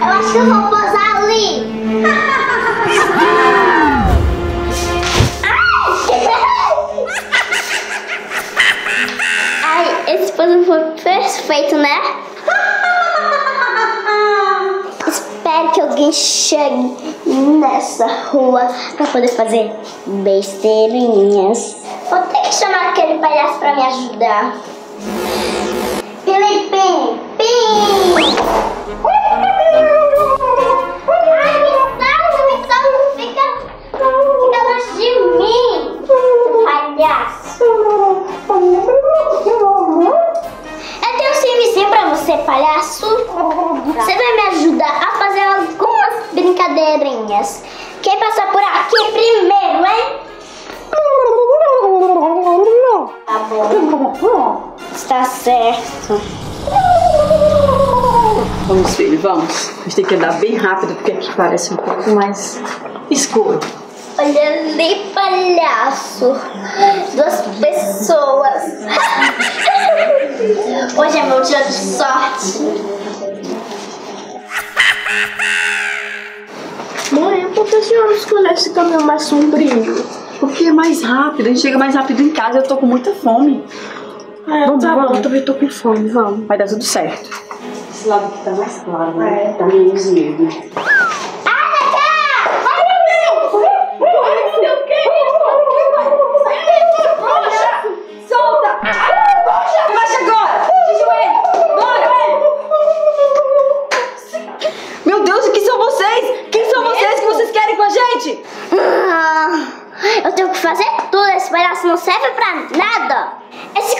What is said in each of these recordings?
Eu acho que eu vou posar ali. Ai, esse pose foi perfeito, né? Espero que alguém chegue nessa rua pra poder fazer besteirinhas. Vou ter que chamar aquele palhaço pra me ajudar. Pim, Eu tenho um serviço pra você, palhaço. Você vai me ajudar a fazer algumas brincadeirinhas. Quem passar por aqui primeiro, hein? Tá bom. Está certo. Vamos, filho, vamos. A gente tem que andar bem rápido porque aqui parece um pouco mais escuro. Olha ali, palhaço. Duas pessoas. Hoje é meu dia de sorte. Mãe, por que a senhora escolheu esse caminho mais sombrio? Porque é mais rápido, a gente chega mais rápido em casa. Eu tô com muita fome. É, Vamos, tá vamos. bom, também tô com fome, vamos. Vai dar tudo certo. Esse lado aqui tá mais claro, né? Tá menos medo. Palhaço não serve pra nada. Esse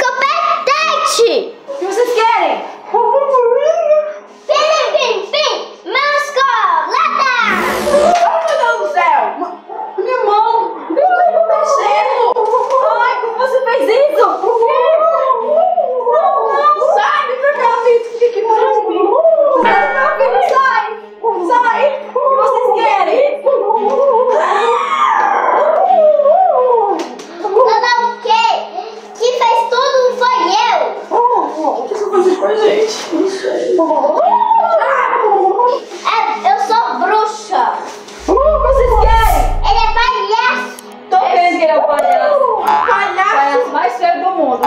gente? Não sei. É, eu sou bruxa! Que vocês querem? Ele é palhaço! Tô vendo que ele é o palhaço. Palhaço. palhaço mais feio do mundo.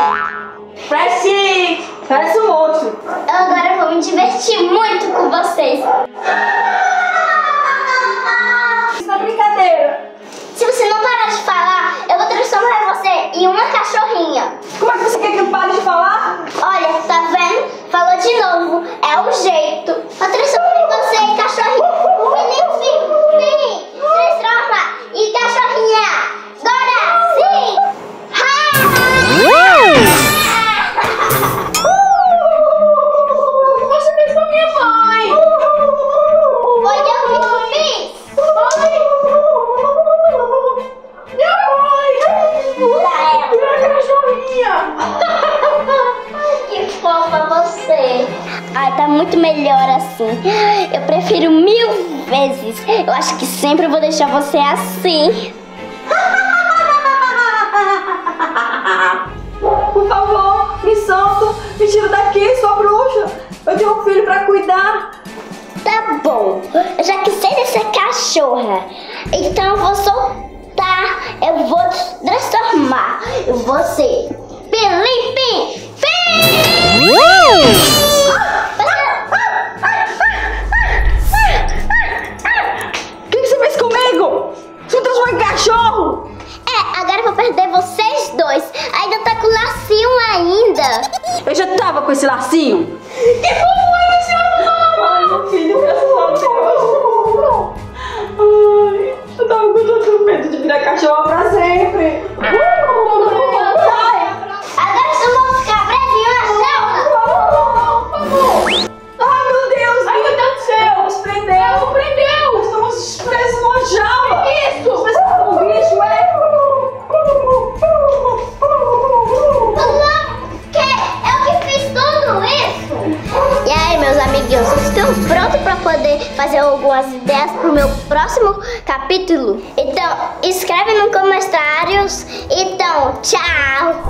Parece. Parece um outro. Eu agora vou me divertir muito com vocês! Tá muito melhor assim. Eu prefiro mil vezes. Eu acho que sempre vou deixar você assim. Por favor, me solta. Me tira daqui, sua bruxa. Eu tenho um filho pra cuidar. Tá bom, eu já que sei dessa cachorra, então eu vou soltar, eu vou transformar, eu vou ser Felipe Cachorro. É, agora eu vou perder vocês dois, ainda tá com lacinho ainda. Eu já tava com esse lacinho. Que fofo é esse Estou prontos para poder fazer algumas ideias para o meu próximo capítulo? Então, escreve nos comentários. Então, tchau.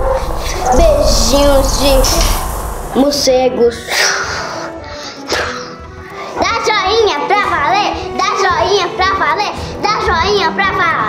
Beijinhos de morcegos. Dá joinha pra valer, dá joinha pra valer, dá joinha pra valer.